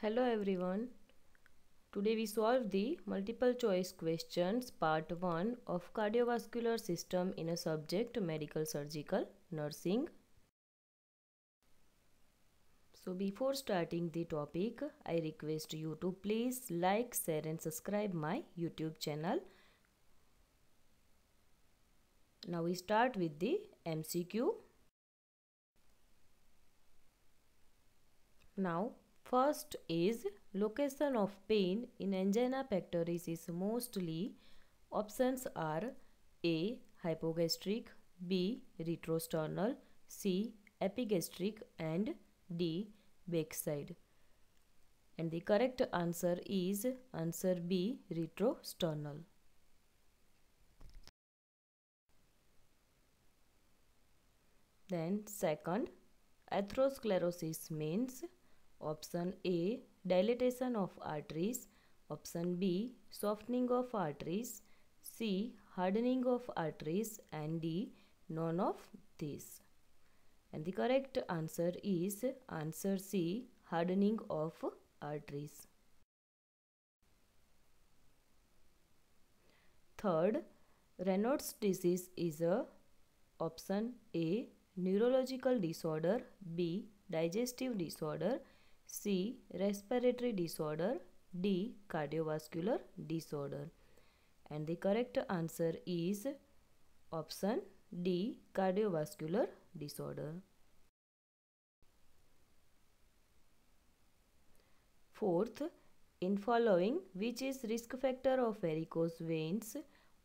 Hello everyone. Today we solve the multiple choice questions part 1 of cardiovascular system in a subject medical surgical nursing. So before starting the topic, I request you to please like, share and subscribe my YouTube channel. Now we start with the MCQ. Now First is location of pain in angina pectoris is mostly options are A. Hypogastric B. Retrosternal C. Epigastric and D. Backside and the correct answer is answer B. Retrosternal. Then second atherosclerosis means Option A dilatation of arteries. Option B softening of arteries. C hardening of arteries and D none of these. And the correct answer is answer C hardening of arteries. Third, Raynaud's disease is a option A neurological disorder, B digestive disorder, C. Respiratory disorder. D. Cardiovascular disorder. And the correct answer is option D. Cardiovascular disorder. Fourth, in following which is risk factor of varicose veins?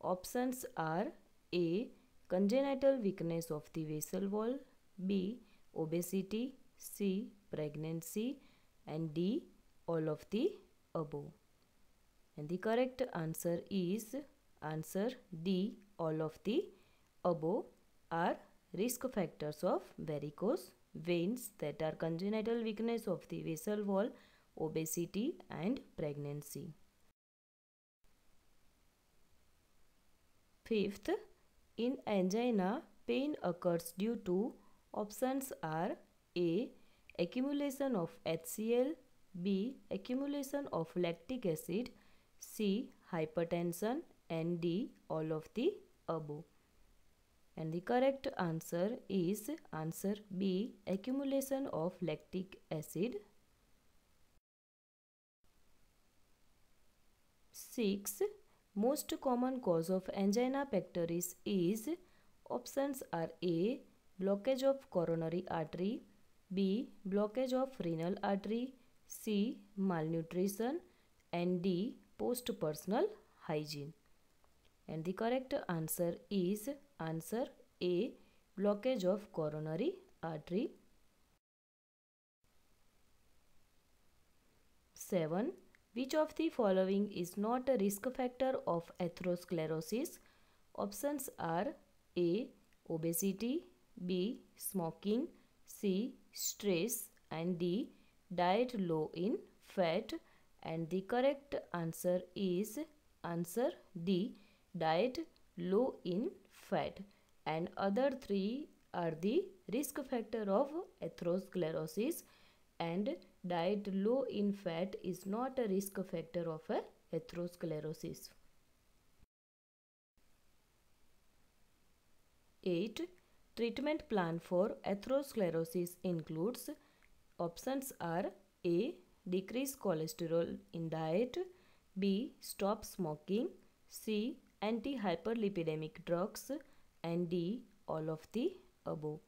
Options are A. Congenital weakness of the vessel wall B. Obesity C. Pregnancy and D all of the above. And the correct answer is answer D all of the above are risk factors of varicose veins that are congenital weakness of the vessel wall, obesity and pregnancy. Fifth, in angina, pain occurs due to options are A accumulation of HCl, B. accumulation of lactic acid, C. hypertension and D. all of the above. And the correct answer is answer B. accumulation of lactic acid. 6. Most common cause of angina pectoris is options are A. Blockage of coronary artery B. Blockage of renal artery. C. Malnutrition. And D. Post-personal hygiene. And the correct answer is answer A. Blockage of coronary artery. 7. Which of the following is not a risk factor of atherosclerosis? Options are A. Obesity B. Smoking C. Stress and the Diet low in fat and the correct answer is answer D. Diet low in fat and other three are the risk factor of atherosclerosis and diet low in fat is not a risk factor of a atherosclerosis. 8. Treatment plan for atherosclerosis includes options are A. Decrease cholesterol in diet B. Stop smoking C. Anti-hyperlipidemic drugs and D. All of the above.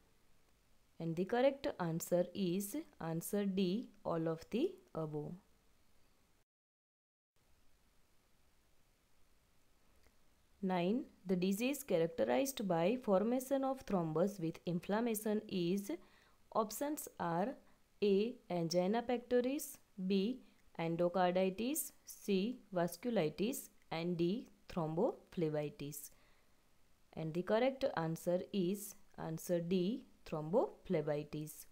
And the correct answer is answer D. All of the above. Nine. The disease characterized by formation of thrombus with inflammation is options are A. Angina pectoris B. Endocarditis C. Vasculitis and D. Thrombophlebitis. And the correct answer is answer D. Thrombophlebitis.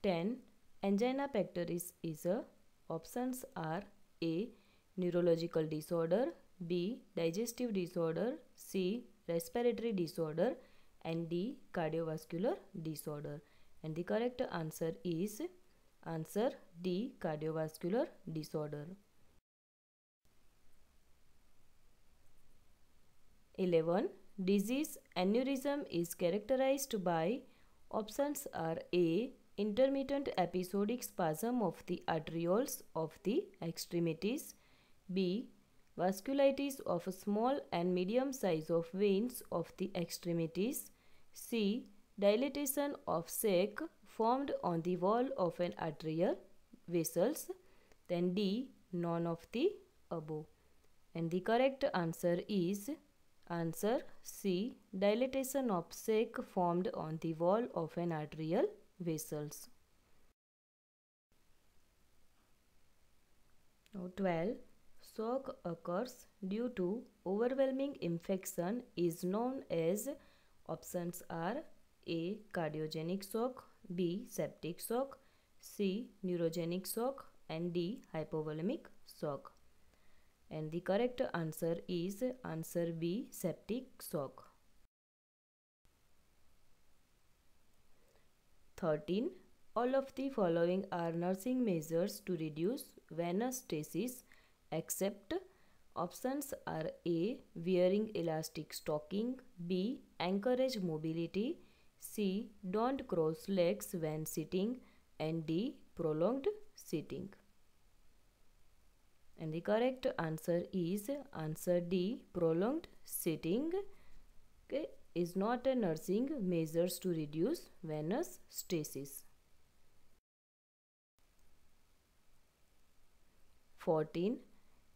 Ten. Angina pectoris is a options are A. Neurological disorder B. Digestive disorder C. Respiratory disorder and D. Cardiovascular disorder and the correct answer is answer D cardiovascular disorder. 11. Disease aneurysm is characterized by options are A. Intermittent episodic spasm of the arterioles of the extremities. B. Vasculitis of small and medium size of veins of the extremities. C. Dilatation of sac formed on the wall of an arterial vessels. Then D. None of the above. And the correct answer is Answer C. Dilatation of sac formed on the wall of an arterial vessels. Now 12. Shock occurs due to overwhelming infection is known as options are A. Cardiogenic shock B. Septic shock C. Neurogenic shock and D. Hypovolemic shock and the correct answer is answer B septic shock 13 all of the following are nursing measures to reduce venous stasis except options are A wearing elastic stocking B encourage mobility C don't cross legs when sitting and D prolonged sitting. And the correct answer is answer D prolonged sitting. Okay, is not a nursing measures to reduce venous stasis. 14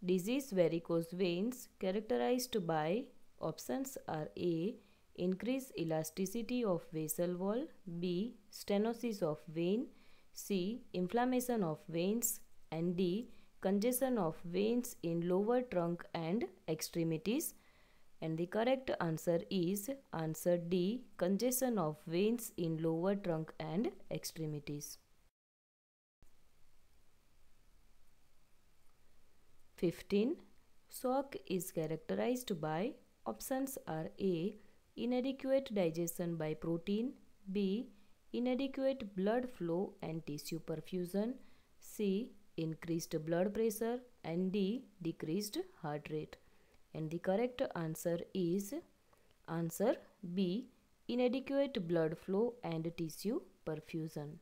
disease varicose veins characterized by options are A increase elasticity of vessel wall B stenosis of vein C inflammation of veins and D congestion of veins in lower trunk and extremities and the correct answer is answer D congestion of veins in lower trunk and extremities. 15 shock is characterized by options are A inadequate digestion by protein B inadequate blood flow and tissue perfusion C increased blood pressure and D decreased heart rate and the correct answer is answer B inadequate blood flow and tissue perfusion.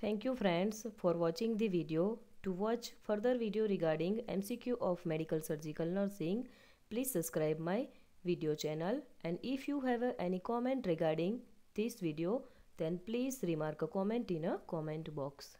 Thank you friends for watching the video. To watch further video regarding MCQ of medical surgical nursing please subscribe my video channel. And if you have any comment regarding this video then please remark a comment in a comment box.